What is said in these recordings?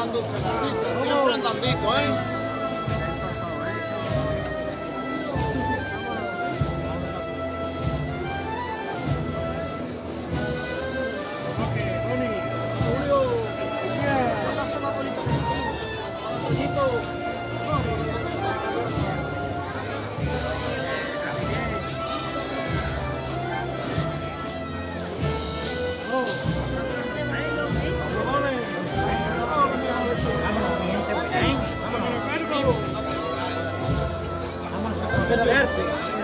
Siempre andandito, ¿eh? Hay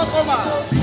vou tomar.